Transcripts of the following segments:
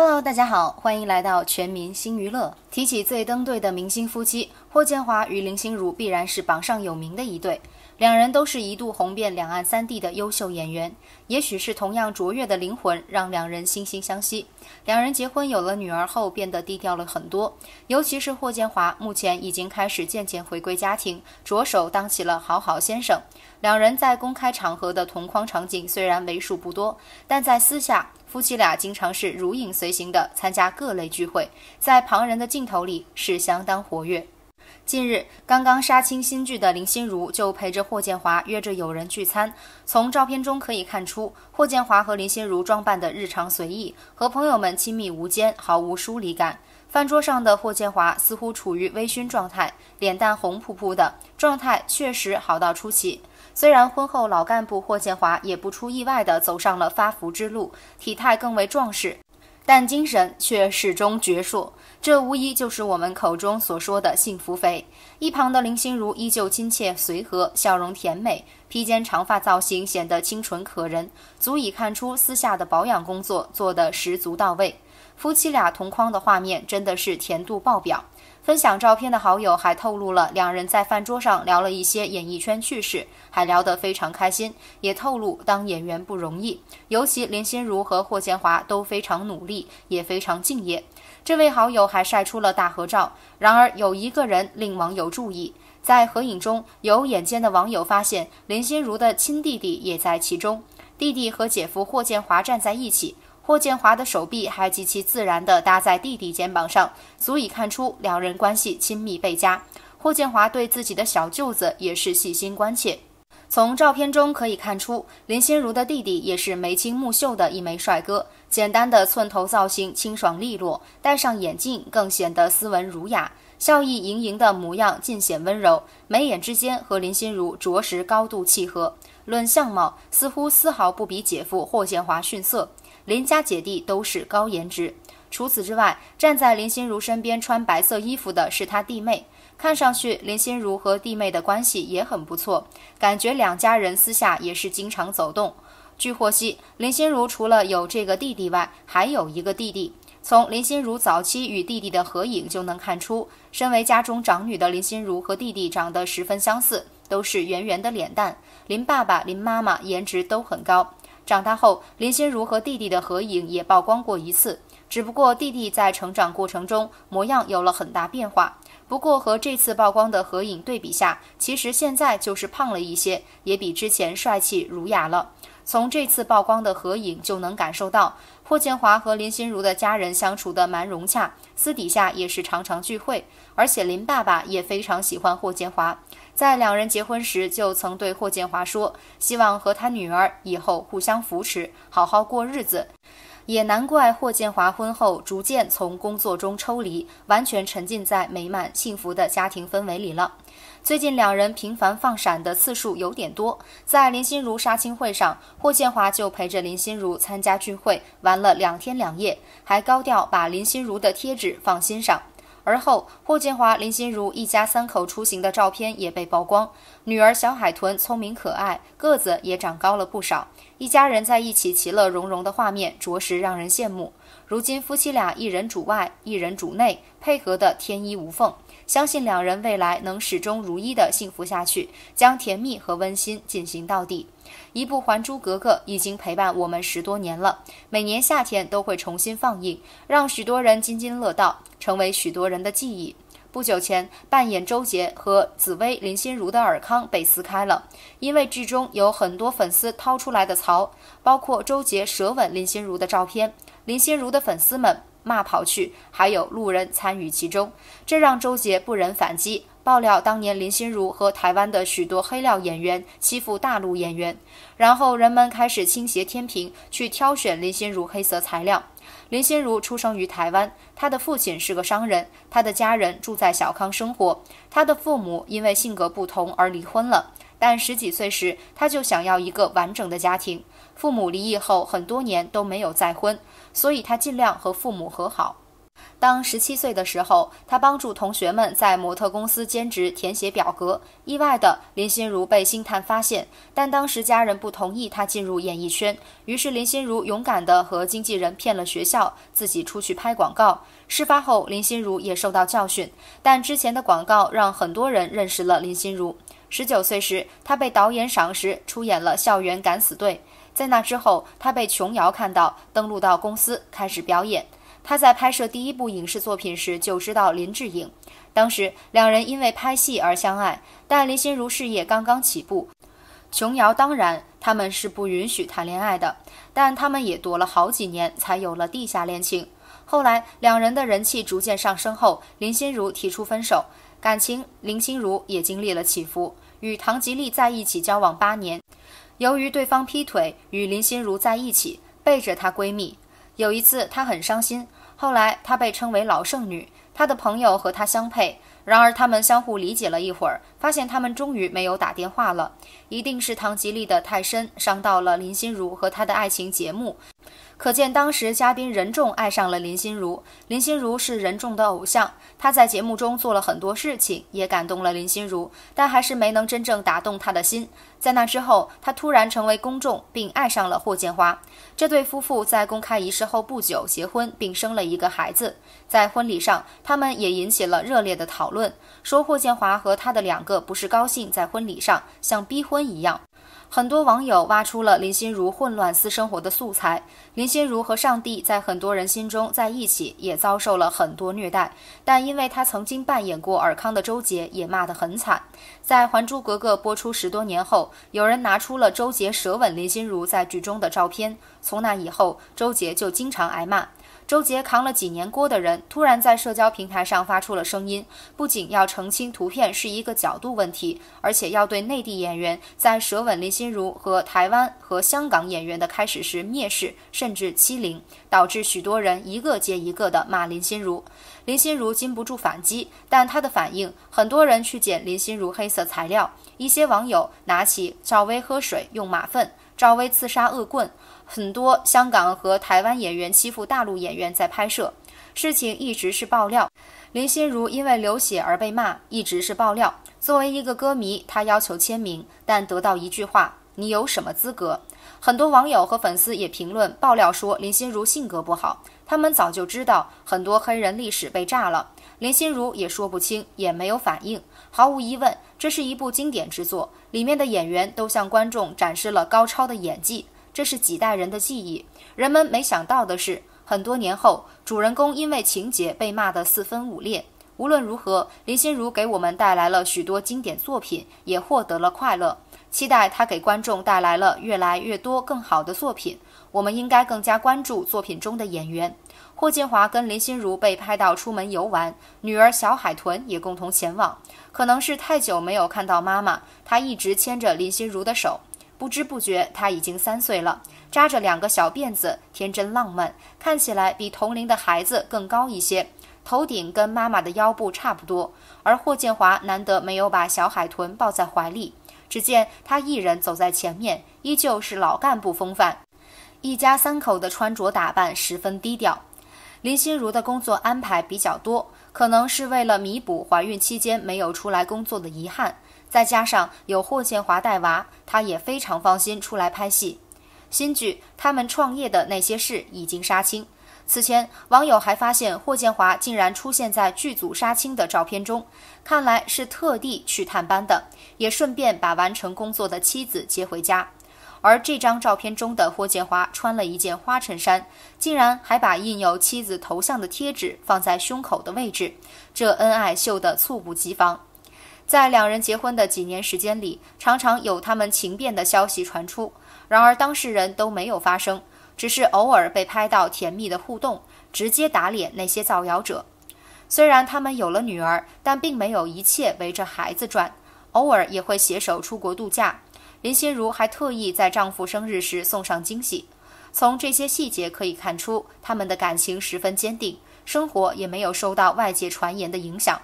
Hello，大家好，欢迎来到全民新娱乐。提起最登对的明星夫妻，霍建华与林心如必然是榜上有名的一对。两人都是一度红遍两岸三地的优秀演员，也许是同样卓越的灵魂让两人惺惺相惜。两人结婚有了女儿后，变得低调了很多。尤其是霍建华，目前已经开始渐渐回归家庭，着手当起了好好先生。两人在公开场合的同框场景虽然为数不多，但在私下，夫妻俩经常是如影随形的参加各类聚会，在旁人的镜头里是相当活跃。近日，刚刚杀青新剧的林心如就陪着霍建华约着友人聚餐。从照片中可以看出，霍建华和林心如装扮的日常随意，和朋友们亲密无间，毫无疏离感。饭桌上的霍建华似乎处于微醺状态，脸蛋红扑扑的，状态确实好到出奇。虽然婚后老干部霍建华也不出意外地走上了发福之路，体态更为壮实。但精神却始终矍铄，这无疑就是我们口中所说的幸福肥。一旁的林心如依旧亲切随和，笑容甜美，披肩长发造型显得清纯可人，足以看出私下的保养工作做得十足到位。夫妻俩同框的画面真的是甜度爆表。分享照片的好友还透露了两人在饭桌上聊了一些演艺圈趣事，还聊得非常开心。也透露当演员不容易，尤其林心如和霍建华都非常努力，也非常敬业。这位好友还晒出了大合照。然而有一个人令网友注意，在合影中有眼尖的网友发现林心如的亲弟弟也在其中，弟弟和姐夫霍建华站在一起。霍建华的手臂还极其自然地搭在弟弟肩膀上，足以看出两人关系亲密倍加。霍建华对自己的小舅子也是细心关切。从照片中可以看出，林心如的弟弟也是眉清目秀的一枚帅哥。简单的寸头造型清爽利落，戴上眼镜更显得斯文儒雅，笑意盈盈的模样尽显温柔。眉眼之间和林心如着实高度契合。论相貌，似乎丝毫不比姐夫霍建华逊色。林家姐弟都是高颜值。除此之外，站在林心如身边穿白色衣服的是她弟妹，看上去林心如和弟妹的关系也很不错，感觉两家人私下也是经常走动。据获悉，林心如除了有这个弟弟外，还有一个弟弟。从林心如早期与弟弟的合影就能看出，身为家中长女的林心如和弟弟长得十分相似，都是圆圆的脸蛋。林爸爸、林妈妈颜值都很高。长大后，林心如和弟弟的合影也曝光过一次，只不过弟弟在成长过程中模样有了很大变化。不过和这次曝光的合影对比下，其实现在就是胖了一些，也比之前帅气儒雅了。从这次曝光的合影就能感受到，霍建华和林心如的家人相处的蛮融洽，私底下也是常常聚会，而且林爸爸也非常喜欢霍建华。在两人结婚时，就曾对霍建华说，希望和他女儿以后互相扶持，好好过日子。也难怪霍建华婚后逐渐从工作中抽离，完全沉浸在美满幸福的家庭氛围里了。最近两人频繁放闪的次数有点多，在林心如杀青会上，霍建华就陪着林心如参加聚会，玩了两天两夜，还高调把林心如的贴纸放心上。而后，霍建华、林心如一家三口出行的照片也被曝光。女儿小海豚聪明可爱，个子也长高了不少。一家人在一起其乐融融的画面，着实让人羡慕。如今夫妻俩一人主外，一人主内，配合的天衣无缝。相信两人未来能始终如一的幸福下去，将甜蜜和温馨进行到底。一部《还珠格格》已经陪伴我们十多年了，每年夏天都会重新放映，让许多人津津乐道，成为许多人的记忆。不久前，扮演周杰和紫薇林心如的尔康被撕开了，因为剧中有很多粉丝掏出来的槽，包括周杰舌吻林心如的照片，林心如的粉丝们骂跑去，还有路人参与其中，这让周杰不忍反击。爆料当年林心如和台湾的许多黑料演员欺负大陆演员，然后人们开始倾斜天平去挑选林心如黑色材料。林心如出生于台湾，她的父亲是个商人，她的家人住在小康生活。她的父母因为性格不同而离婚了，但十几岁时她就想要一个完整的家庭。父母离异后很多年都没有再婚，所以她尽量和父母和好。当十七岁的时候，他帮助同学们在模特公司兼职填写表格。意外的，林心如被星探发现，但当时家人不同意他进入演艺圈，于是林心如勇敢地和经纪人骗了学校，自己出去拍广告。事发后，林心如也受到教训，但之前的广告让很多人认识了林心如。十九岁时，她被导演赏识，出演了《校园敢死队》。在那之后，她被琼瑶看到，登陆到公司开始表演。他在拍摄第一部影视作品时就知道林志颖，当时两人因为拍戏而相爱，但林心如事业刚刚起步，琼瑶当然他们是不允许谈恋爱的，但他们也躲了好几年才有了地下恋情。后来两人的人气逐渐上升后，林心如提出分手，感情林心如也经历了起伏，与唐吉丽在一起交往八年，由于对方劈腿，与林心如在一起，背着她闺蜜。有一次她很伤心。后来，她被称为老剩女，她的朋友和她相配。然而，他们相互理解了一会儿，发现他们终于没有打电话了。一定是唐吉丽的太深，伤到了林心如和他的爱情节目。可见当时嘉宾任重爱上了林心如，林心如是任重的偶像。他在节目中做了很多事情，也感动了林心如，但还是没能真正打动他的心。在那之后，他突然成为公众，并爱上了霍建华。这对夫妇在公开仪式后不久结婚，并生了一个孩子。在婚礼上，他们也引起了热烈的讨论，说霍建华和他的两个不是高兴在婚礼上，像逼婚一样。很多网友挖出了林心如混乱私生活的素材。林心如和上帝在很多人心中在一起，也遭受了很多虐待。但因为她曾经扮演过尔康的周杰，也骂得很惨。在《还珠格格》播出十多年后，有人拿出了周杰舌吻林心如在剧中的照片。从那以后，周杰就经常挨骂。周杰扛了几年锅的人，突然在社交平台上发出了声音，不仅要澄清图片是一个角度问题，而且要对内地演员在舌吻林心如和台湾和香港演员的开始时蔑视甚至欺凌，导致许多人一个接一个的骂林心如。林心如禁不住反击，但她的反应，很多人去捡林心如黑色材料，一些网友拿起赵薇喝水用马粪，赵薇刺杀恶棍。很多香港和台湾演员欺负大陆演员在拍摄，事情一直是爆料。林心如因为流血而被骂，一直是爆料。作为一个歌迷，他要求签名，但得到一句话：“你有什么资格？”很多网友和粉丝也评论爆料说林心如性格不好，他们早就知道很多黑人历史被炸了。林心如也说不清，也没有反应。毫无疑问，这是一部经典之作，里面的演员都向观众展示了高超的演技。这是几代人的记忆。人们没想到的是，很多年后，主人公因为情节被骂得四分五裂。无论如何，林心如给我们带来了许多经典作品，也获得了快乐。期待她给观众带来了越来越多更好的作品。我们应该更加关注作品中的演员。霍建华跟林心如被拍到出门游玩，女儿小海豚也共同前往。可能是太久没有看到妈妈，她一直牵着林心如的手。不知不觉，他已经三岁了，扎着两个小辫子，天真浪漫，看起来比同龄的孩子更高一些，头顶跟妈妈的腰部差不多。而霍建华难得没有把小海豚抱在怀里，只见他一人走在前面，依旧是老干部风范。一家三口的穿着打扮十分低调。林心如的工作安排比较多，可能是为了弥补怀孕期间没有出来工作的遗憾。再加上有霍建华带娃，他也非常放心出来拍戏。新剧《他们创业的那些事》已经杀青。此前，网友还发现霍建华竟然出现在剧组杀青的照片中，看来是特地去探班的，也顺便把完成工作的妻子接回家。而这张照片中的霍建华穿了一件花衬衫，竟然还把印有妻子头像的贴纸放在胸口的位置，这恩爱秀得猝不及防。在两人结婚的几年时间里，常常有他们情变的消息传出，然而当事人都没有发声，只是偶尔被拍到甜蜜的互动，直接打脸那些造谣者。虽然他们有了女儿，但并没有一切围着孩子转，偶尔也会携手出国度假。林心如还特意在丈夫生日时送上惊喜。从这些细节可以看出，他们的感情十分坚定，生活也没有受到外界传言的影响。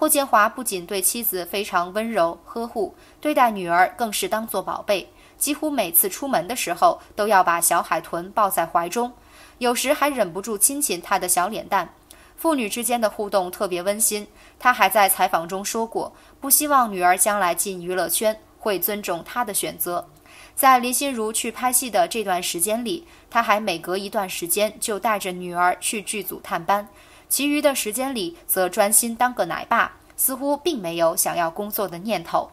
霍建华不仅对妻子非常温柔呵护，对待女儿更是当作宝贝，几乎每次出门的时候都要把小海豚抱在怀中，有时还忍不住亲亲她的小脸蛋。父女之间的互动特别温馨。他还在采访中说过，不希望女儿将来进娱乐圈，会尊重她的选择。在林心如去拍戏的这段时间里，他还每隔一段时间就带着女儿去剧组探班，其余的时间里则专心当个奶爸，似乎并没有想要工作的念头。